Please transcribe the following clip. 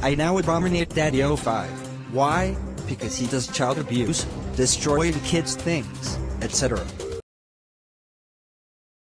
I now abominate Daddy 05. Why? Because he does child abuse, destroying kids' things, etc.